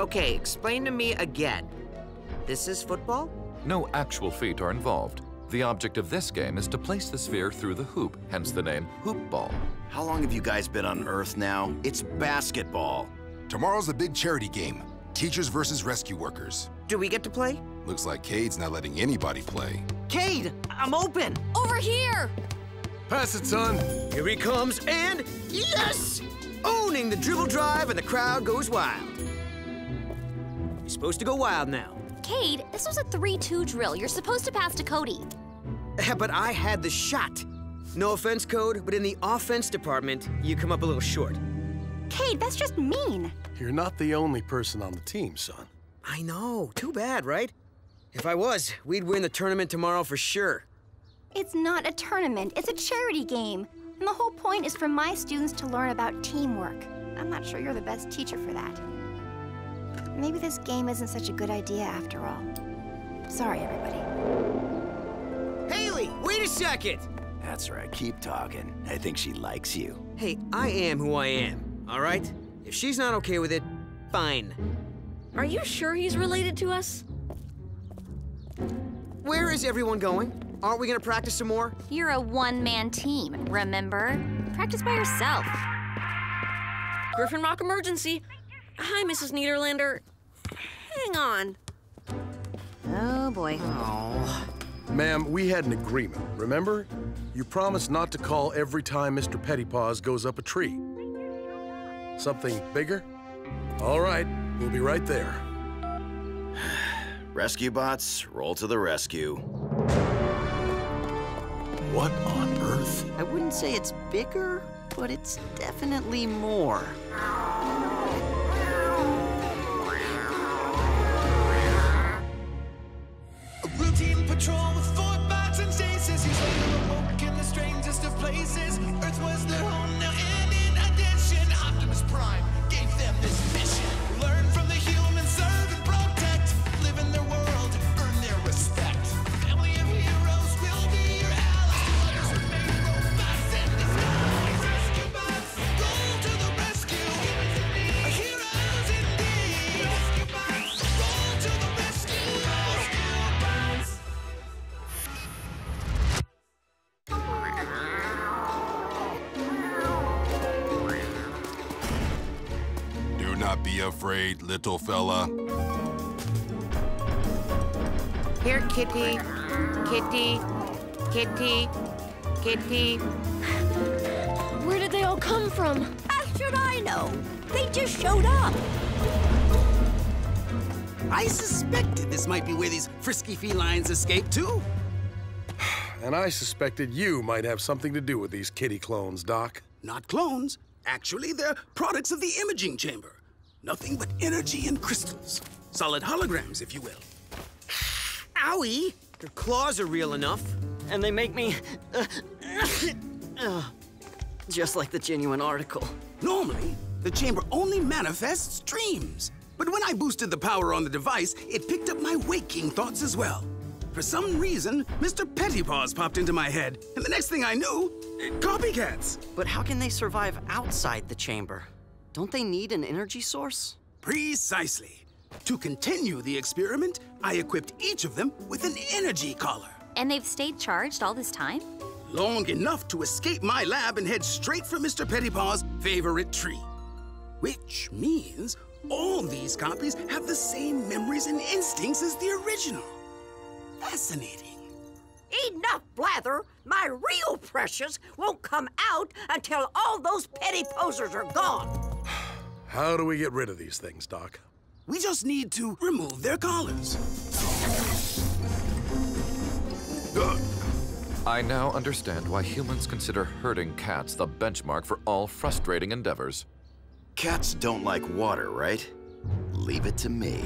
Okay, explain to me again. This is football? No actual feet are involved. The object of this game is to place the sphere through the hoop, hence the name hoop ball. How long have you guys been on Earth now? It's basketball. Tomorrow's the big charity game. Teachers versus rescue workers. Do we get to play? Looks like Cade's not letting anybody play. Cade, I'm open. Over here! Pass it, son. Here he comes, and yes! Owning the dribble drive, and the crowd goes wild. You're supposed to go wild now. Cade, this was a 3-2 drill. You're supposed to pass to Cody. but I had the shot. No offense, Code, but in the offense department, you come up a little short. Cade, that's just mean. You're not the only person on the team, son. I know. Too bad, right? If I was, we'd win the tournament tomorrow for sure. It's not a tournament, it's a charity game. And the whole point is for my students to learn about teamwork. I'm not sure you're the best teacher for that. Maybe this game isn't such a good idea after all. Sorry, everybody. Haley, wait a second! That's right, keep talking. I think she likes you. Hey, I am who I am, all right? If she's not okay with it, fine. Are you sure he's related to us? Where is everyone going? Aren't we gonna practice some more? You're a one-man team, remember? Practice by yourself. Griffin Rock emergency. Hi, Mrs. Niederlander. Hang on. Oh, boy. Oh. Ma'am, we had an agreement, remember? You promised not to call every time Mr. Pettypaws goes up a tree. Something bigger? All right, we'll be right there. Rescue bots, roll to the rescue. What on earth? I wouldn't say it's bigger, but it's definitely more. Not be afraid, little fella. Here, kitty. Kitty. Kitty. Kitty. Where did they all come from? How should I know? They just showed up. I suspected this might be where these frisky felines escaped to. And I suspected you might have something to do with these kitty clones, Doc. Not clones. Actually, they're products of the imaging chamber. Nothing but energy and crystals. Solid holograms, if you will. Owie! Your claws are real enough. And they make me. Uh, uh, just like the genuine article. Normally, the chamber only manifests dreams. But when I boosted the power on the device, it picked up my waking thoughts as well. For some reason, Mr. Pettypaws popped into my head, and the next thing I knew, copycats. But how can they survive outside the chamber? Don't they need an energy source? Precisely. To continue the experiment, I equipped each of them with an energy collar. And they've stayed charged all this time? Long enough to escape my lab and head straight for Mr. Pettypaw's favorite tree. Which means all these copies have the same memories and instincts as the original. Fascinating. Enough blather. My real precious won't come out until all those petty posers are gone. How do we get rid of these things, Doc? We just need to remove their collars. I now understand why humans consider herding cats the benchmark for all frustrating endeavors. Cats don't like water, right? Leave it to me.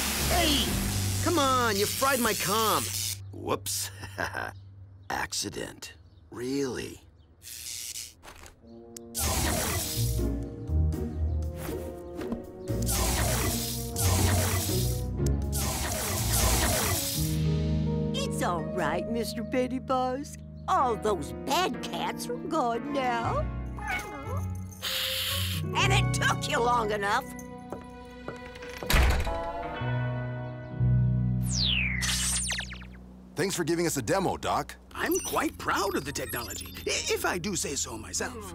Hey! Come on, you fried my comm. Whoops. Accident. Really? It's all right, Mr. Pettypaws. All those bad cats are gone now. And it took you long enough. Thanks for giving us a demo, Doc. I'm quite proud of the technology, if I do say so myself.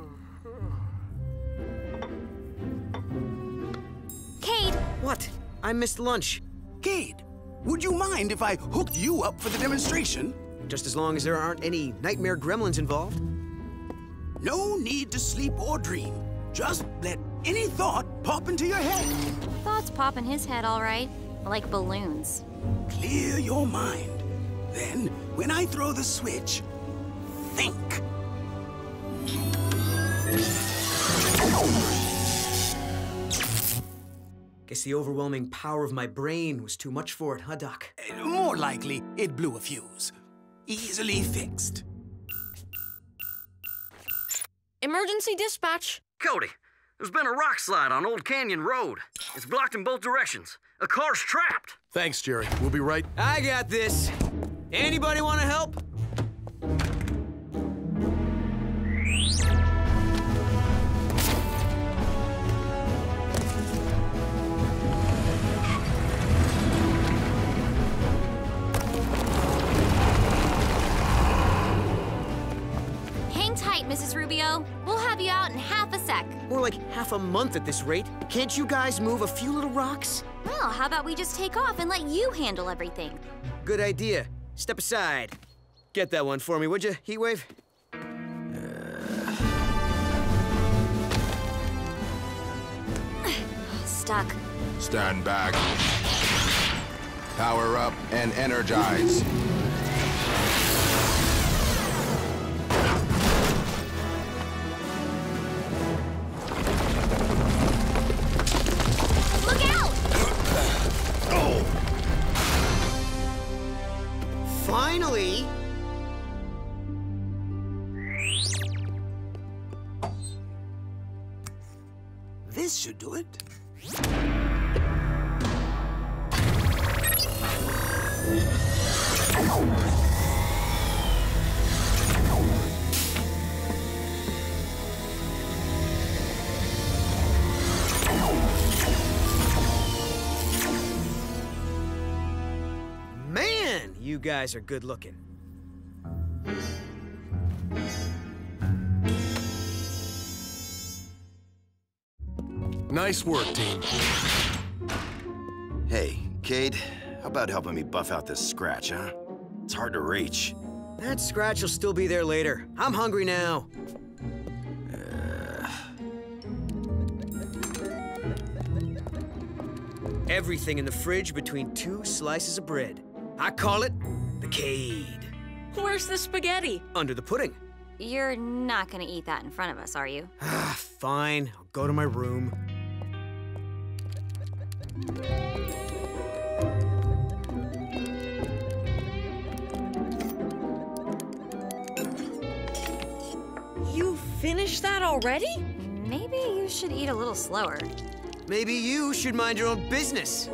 Cade! What? I missed lunch. Cade, would you mind if I hooked you up for the demonstration? Just as long as there aren't any nightmare gremlins involved. No need to sleep or dream. Just let any thought pop into your head. Thoughts pop in his head, all right. Like balloons. Clear your mind. Then, when I throw the switch, think. Guess the overwhelming power of my brain was too much for it, huh, Doc? Uh, More likely, it blew a fuse. Easily fixed. Emergency dispatch. Cody, there's been a rock slide on Old Canyon Road. It's blocked in both directions. A car's trapped. Thanks, Jerry. We'll be right. I got this. Anybody want to help? Hang tight, Mrs. Rubio. We'll have you out in half a sec. More like half a month at this rate. Can't you guys move a few little rocks? Well, how about we just take off and let you handle everything? Good idea. Step aside. Get that one for me, would you, Heatwave? Stuck. Stand back. Power up and energize. You guys are good looking. Nice work, team. Hey, Cade, how about helping me buff out this scratch, huh? It's hard to reach. That scratch will still be there later. I'm hungry now. Everything in the fridge between two slices of bread. I call it the Cade. Where's the spaghetti? Under the pudding. You're not gonna eat that in front of us, are you? Ah, fine. I'll go to my room. You finished that already? Maybe you should eat a little slower. Maybe you should mind your own business.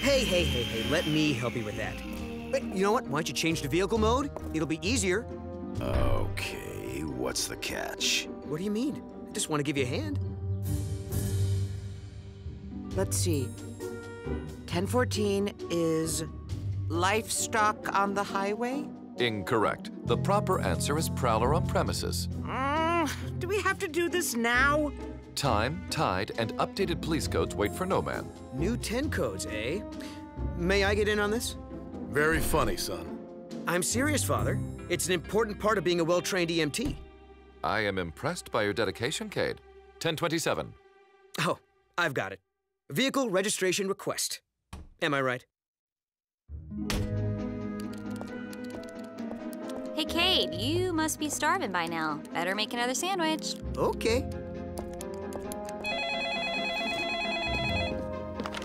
Hey, hey, hey, hey, let me help you with that. But you know what? Why don't you change to vehicle mode? It'll be easier. Okay, what's the catch? What do you mean? I just want to give you a hand. Let's see. 1014 is livestock on the highway? Incorrect. The proper answer is prowler on premises. Mm, do we have to do this now? Time, tide, and updated police codes wait for no man. New 10 codes, eh? May I get in on this? Very funny, son. I'm serious, Father. It's an important part of being a well-trained EMT. I am impressed by your dedication, Cade. 1027. Oh, I've got it. Vehicle registration request. Am I right? Hey, Cade, you must be starving by now. Better make another sandwich. Okay.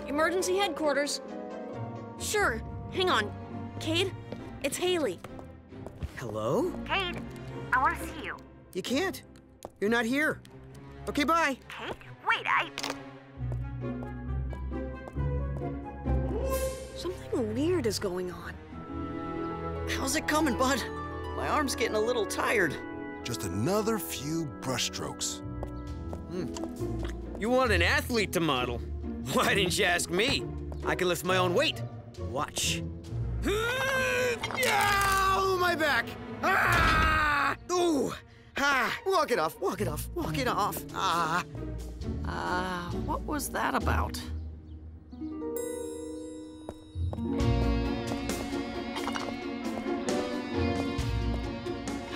Emergency headquarters. Sure. Hang on. Cade, it's Haley. Hello? Cade, I want to see you. You can't. You're not here. Okay, bye. Cade? Wait, I... Something weird is going on. How's it coming, bud? My arm's getting a little tired. Just another few brushstrokes. You want an athlete to model? Why didn't you ask me? I can lift my own weight. Watch. Ow, my back! Ah! Ooh! Ah! Walk it off, walk it off, walk it off. Ah! Uh, what was that about?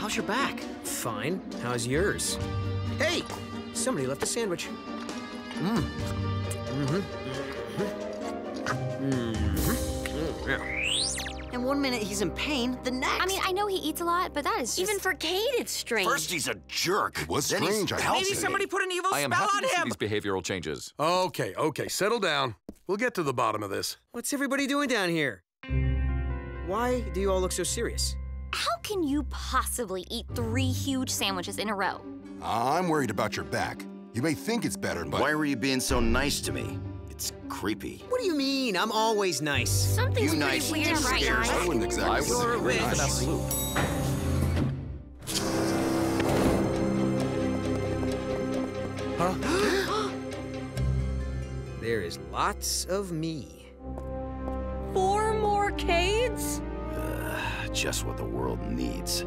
How's your back? Fine. How's yours? Hey! Somebody left a sandwich. Mmm. Mm-hmm. Mm-hmm. Yeah. And one minute he's in pain, the next. I mean, I know he eats a lot, but that is just... Even for Cade, it's strange. First he's a jerk. What's then he's strange, I healthy. Maybe somebody put an evil I am spell happy on to see him. these behavioral changes. Okay, okay, settle down. We'll get to the bottom of this. What's everybody doing down here? Why do you all look so serious? How can you possibly eat three huge sandwiches in a row? Ah, I'm worried about your back. You may think it's better, but... Why were you being so nice to me? It's creepy. What do you mean? I'm always nice. Something's You nice weird just right scares now. I wouldn't exactly I say would you're agree with nice. absolute. There is lots of me. Four more Cades? Just what the world needs.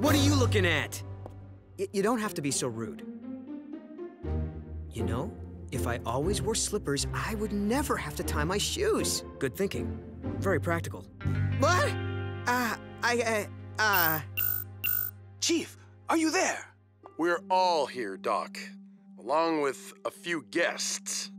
What are you looking at? Y- you don't have to be so rude. You know, if I always wore slippers, I would never have to tie my shoes. Good thinking. Very practical. What? Uh, I, uh, uh... Chief, are you there? We're all here, Doc, along with a few guests.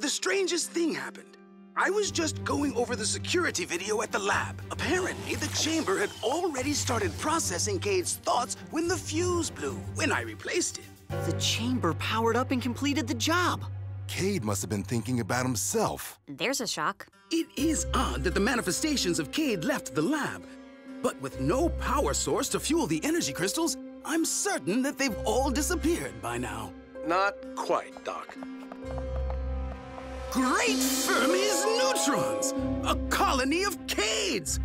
The strangest thing happened. I was just going over the security video at the lab. Apparently, the chamber had already started processing Cade's thoughts when the fuse blew, when I replaced it. The chamber powered up and completed the job. Cade must have been thinking about himself. There's a shock. It is odd that the manifestations of Cade left the lab, but with no power source to fuel the energy crystals, I'm certain that they've all disappeared by now. Not quite, Doc. Great Fermi's neutrons! A colony of Cades!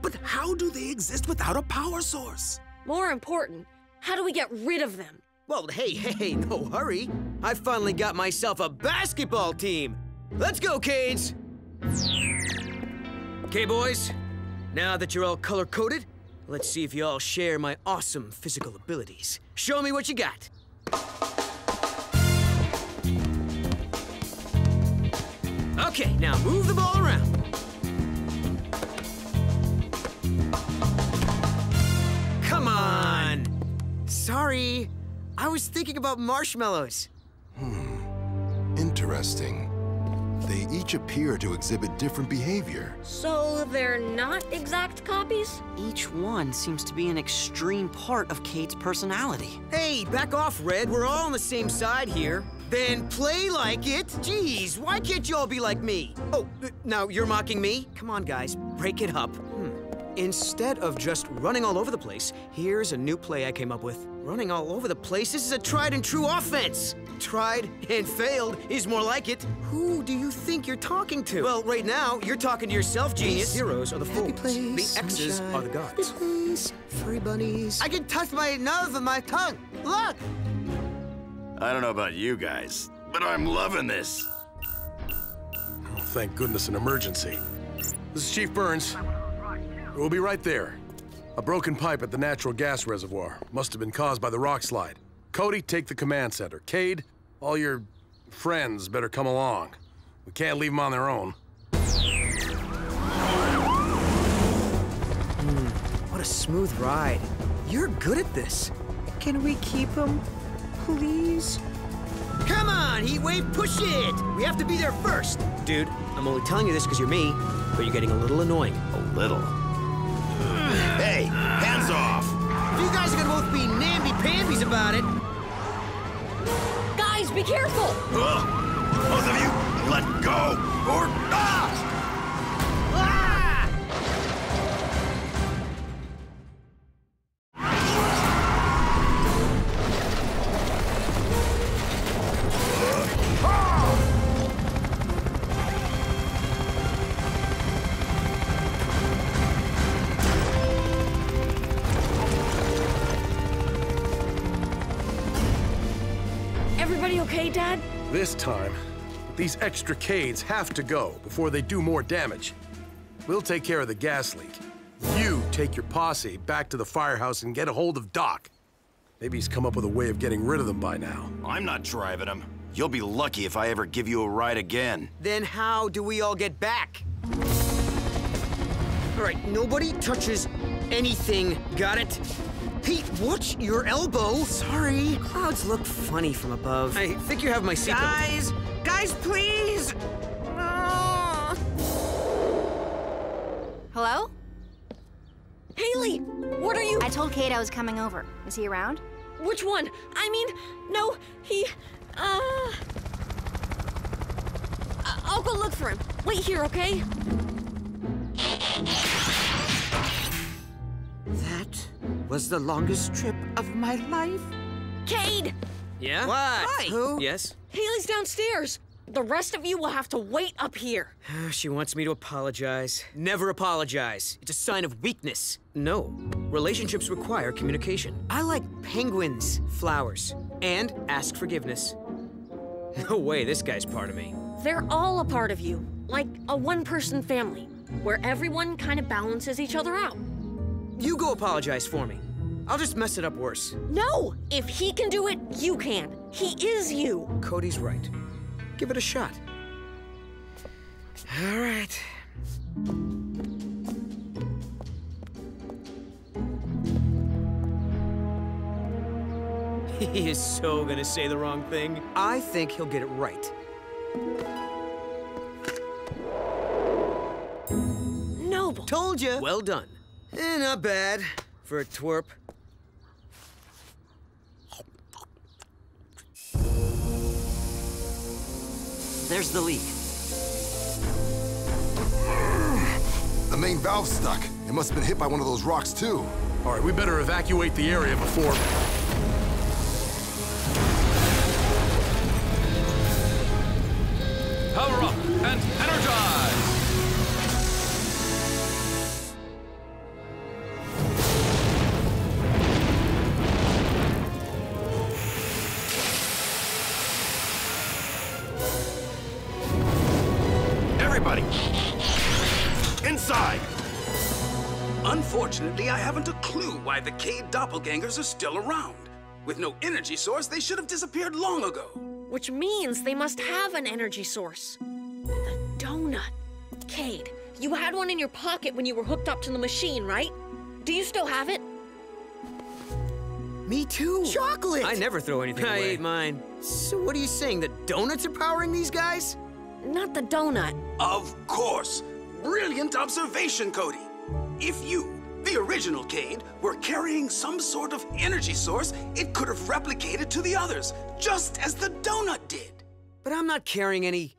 But how do they exist without a power source? More important, how do we get rid of them? Well, hey, hey, hey, no hurry. I finally got myself a basketball team. Let's go, Cades! Okay, boys. Now that you're all color-coded, let's see if you all share my awesome physical abilities. Show me what you got. Okay, now move the ball around. Come on! Sorry, I was thinking about marshmallows. Hmm, interesting. They each appear to exhibit different behavior. So they're not exact copies? Each one seems to be an extreme part of Cade's personality. Hey, back off, Red. We're all on the same side here. Then play like it. Jeez, why can't you all be like me? Oh, uh, now you're mocking me? Come on, guys, break it up. Hmm. Instead of just running all over the place, here's a new play I came up with. Running all over the place, this is a tried and true offense. Tried and failed is more like it. Who do you think you're talking to? Well, right now, you're talking to yourself, genius. Heroes are the fools. the X's are the gods. Place, furry bunnies. I can touch my nose with my tongue. Look! I don't know about you guys, but I'm loving this. Oh, thank goodness, an emergency. This is Chief Burns. We'll be right there. A broken pipe at the natural gas reservoir. Must have been caused by the rock slide. Cody, take the command center. Cade, all your friends better come along. We can't leave them on their own. Hmm, what a smooth ride. You're good at this. Can we keep him, please? Come on, Heatwave, push it! We have to be there first. Dude, I'm only telling you this because you're me, but you're getting a little annoying. A little. Hey, hands off! If you guys are gonna both be namby-pambies about it, Guys, be careful! Ugh. Both of you, let go, or ah! Okay, Dad? This time, these extra Cades have to go before they do more damage. We'll take care of the gas leak. You take your posse back to the firehouse and get a hold of Doc. Maybe he's come up with a way of getting rid of them by now. I'm not driving them. You'll be lucky if I ever give you a ride again. Then how do we all get back? All right, nobody touches anything, got it? Hey, watch your elbow. Sorry. Clouds look funny from above. I think you have my seatbelt. Guys, guys, please! Hello? Haley, what are you? I told Cade I was coming over. Is he around? Which one? I mean, no, he. Uh. I'll go look for him. Wait here, okay? Was the longest trip of my life. Cade! Yeah? What? Hi. Who? Yes? Haley's downstairs. The rest of you will have to wait up here. She wants me to apologize. Never apologize. It's a sign of weakness. No. Relationships require communication. I like penguins, flowers, and ask forgiveness. No way this guy's part of me. They're all a part of you, like a one person family, where everyone kind of balances each other out. You go apologize for me. I'll just mess it up worse. No! If he can do it, you can. He is you. Cody's right. Give it a shot. All right. He is so gonna say the wrong thing. I think he'll get it right. Noble. Told you. Well done. Eh, not bad for a twerp. There's the leak. The main valve's stuck. It must have been hit by one of those rocks, too. All right, we better evacuate the area before... Unfortunately, I haven't a clue why the Cade doppelgangers are still around. With no energy source, they should have disappeared long ago. Which means they must have an energy source. The donut. Cade, you had one in your pocket when you were hooked up to the machine, right? Do you still have it? Me too. Chocolate! I never throw anything I away. ate mine. So what are you saying, that donuts are powering these guys? Not the donut. Of course. Brilliant observation, Cody. If you, the original Cade, were carrying some sort of energy source, it could have replicated to the others, just as the donut did. But I'm not carrying any...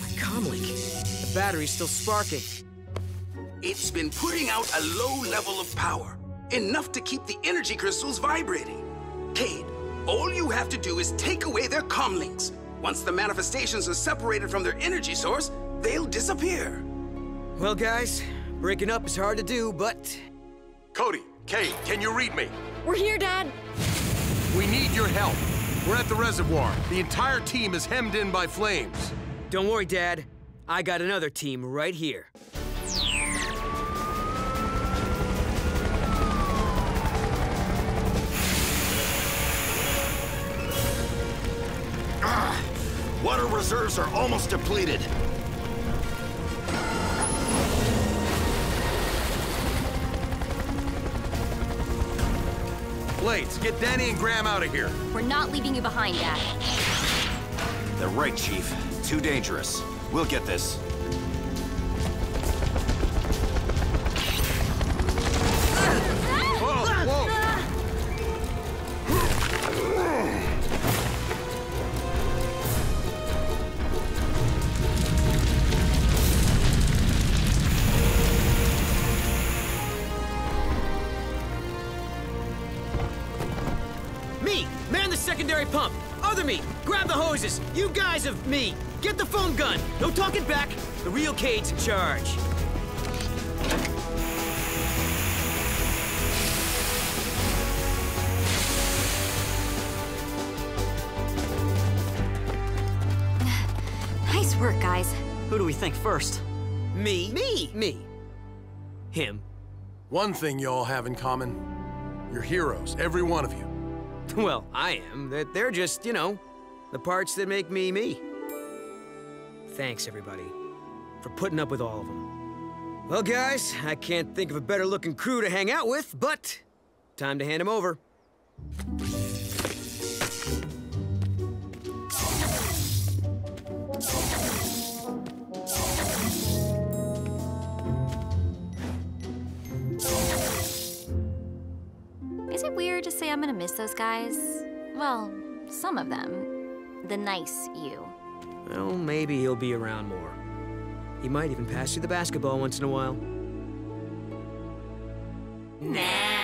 My comlink. The battery's still sparking. It's been putting out a low level of power, enough to keep the energy crystals vibrating. Cade, all you have to do is take away their comlinks. Once the manifestations are separated from their energy source, they'll disappear. Well, guys, breaking up is hard to do, but... Cody, Cade, can you read me? We're here, Dad. We need your help. We're at the reservoir. The entire team is hemmed in by flames. Don't worry, Dad. I got another team right here. Ah, water reserves are almost depleted. Blades, get Dani and Graham out of here. We're not leaving you behind, Dad. They're right, Chief. Too dangerous. We'll get this. Texas, you guys of me. Get the foam gun. No talking back. The real Cade's in charge. nice work, guys. Who do we think first? Me. Me. Me. Him. One thing you all have in common. You're heroes, every one of you. Well, I am. They're just, you know, the parts that make me me. Thanks, everybody, for putting up with all of them. Well, guys, I can't think of a better looking crew to hang out with, but time to hand them over. Is it weird to say I'm gonna miss those guys? Well, some of them. The nice you. Well, maybe he'll be around more. He might even pass you the basketball once in a while. Nah.